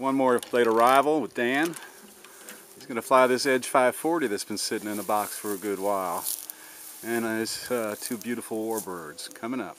One more late arrival with Dan. He's going to fly this Edge 540 that's been sitting in a box for a good while. And his uh, two beautiful warbirds coming up.